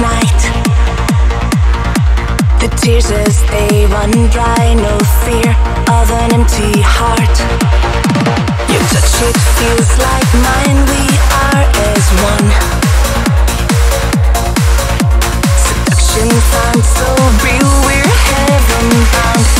night. The tears as they run dry, no fear of an empty heart. Your touch, it feels like mine, we are as one. Seduction found so real, we're heaven bound.